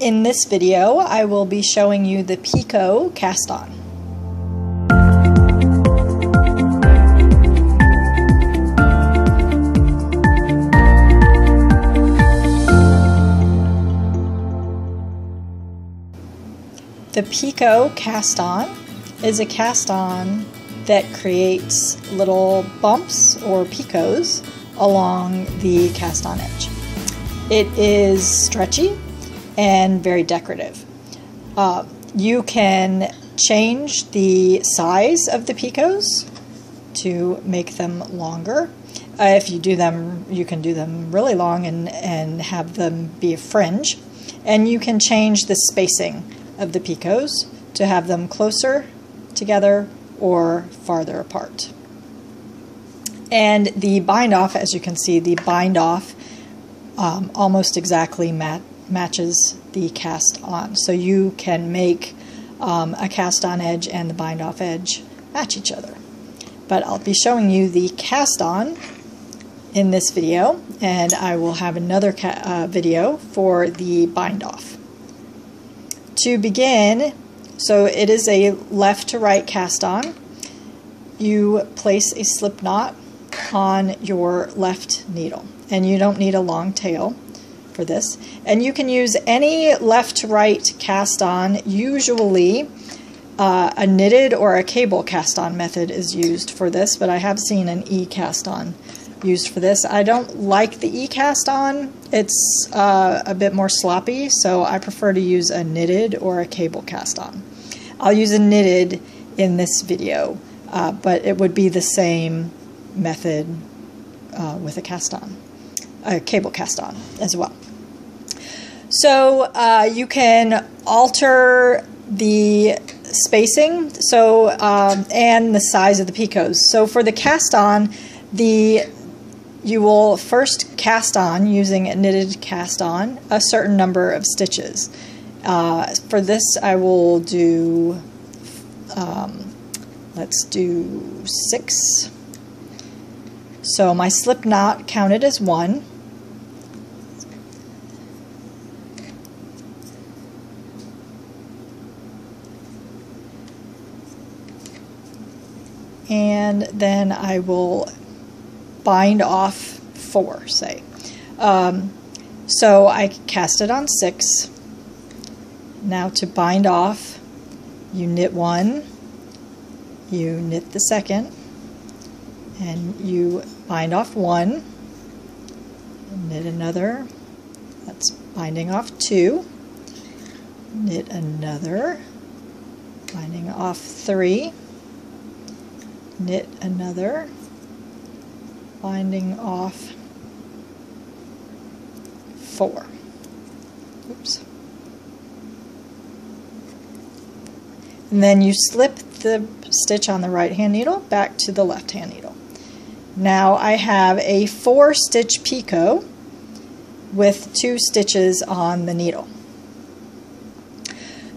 In this video, I will be showing you the Picot cast on. The Picot cast on is a cast on that creates little bumps or picots along the cast on edge. It is stretchy and very decorative. Uh, you can change the size of the picots to make them longer. Uh, if you do them, you can do them really long and, and have them be a fringe. And you can change the spacing of the picots to have them closer together or farther apart. And the bind off, as you can see, the bind off um, almost exactly mat matches the cast on. So you can make um, a cast on edge and the bind off edge match each other. But I'll be showing you the cast on in this video and I will have another uh, video for the bind off. To begin, so it is a left to right cast on. You place a slip knot on your left needle and you don't need a long tail for this. And you can use any left to right cast on. Usually uh, a knitted or a cable cast on method is used for this, but I have seen an E cast on used for this. I don't like the E cast on. It's uh, a bit more sloppy, so I prefer to use a knitted or a cable cast on. I'll use a knitted in this video, uh, but it would be the same method uh, with a cast on, a cable cast on as well. So uh, you can alter the spacing so um, and the size of the picots. So for the cast on, the you will first cast on using a knitted cast on a certain number of stitches. Uh, for this, I will do, um, let's do six. So my slip knot counted as one. And then I will bind off four, say. Um, so I cast it on six. Now to bind off, you knit one, you knit the second, and you bind off one, knit another, that's binding off two, knit another, binding off three, knit another, binding off four. Oops. And then you slip the stitch on the right hand needle back to the left hand needle. Now I have a four stitch picot with two stitches on the needle.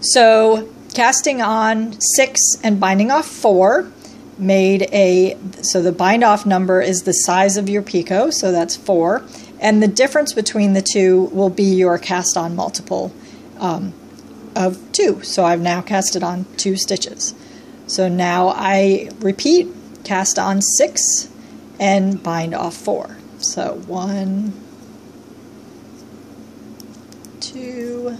So casting on six and binding off four, made a, so the bind off number is the size of your picot, so that's four, and the difference between the two will be your cast on multiple um, of two. So I've now casted on two stitches. So now I repeat, cast on six and bind off four. So one, two,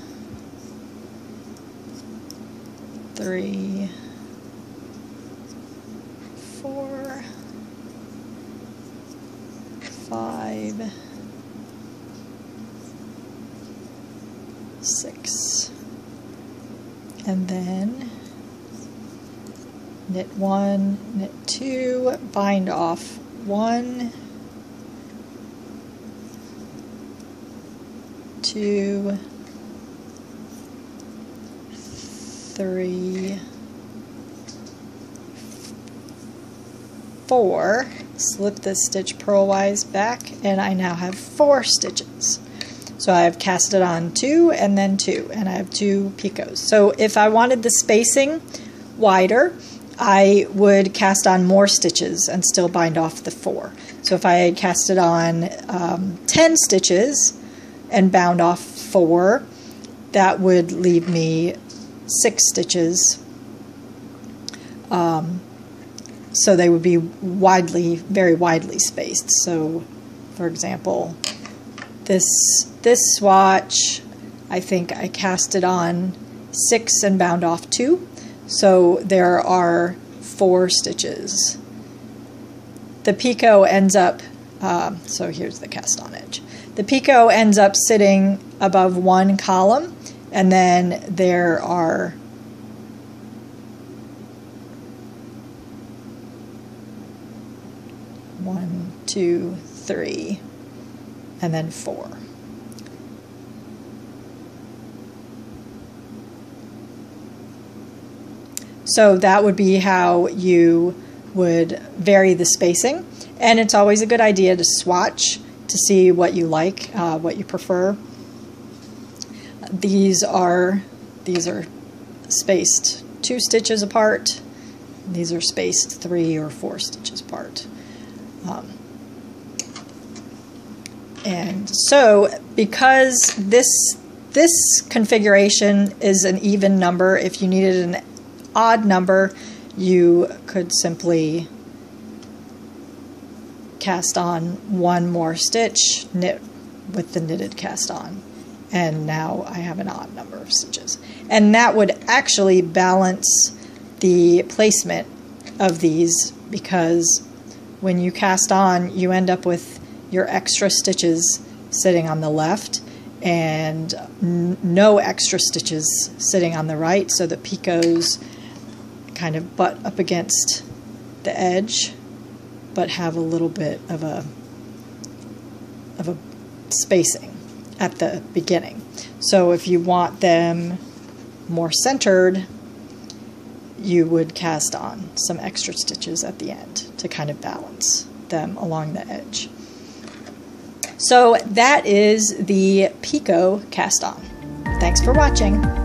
three, four, five, six, and then knit one, knit two, bind off one, two, three, four, slip this stitch purlwise back, and I now have four stitches. So I've casted on two and then two, and I have two picots. So if I wanted the spacing wider, I would cast on more stitches and still bind off the four. So if I had casted on um, 10 stitches and bound off four, that would leave me six stitches. Um, so they would be widely, very widely spaced. So, for example, this this swatch, I think I cast it on six and bound off two. So there are four stitches. The picot ends up, uh, so here's the cast on edge. The picot ends up sitting above one column and then there are one, two, three, and then four. So that would be how you would vary the spacing. And it's always a good idea to swatch to see what you like, uh, what you prefer. These are these are spaced two stitches apart. These are spaced three or four stitches apart. Um, and so because this this configuration is an even number, if you needed an odd number, you could simply cast on one more stitch, knit with the knitted cast on. And now I have an odd number of stitches. And that would actually balance the placement of these because when you cast on, you end up with your extra stitches sitting on the left and no extra stitches sitting on the right so the picots kind of butt up against the edge but have a little bit of a of a spacing at the beginning. So if you want them more centered, you would cast on some extra stitches at the end to kind of balance them along the edge. So that is the Picot cast on. Thanks for watching.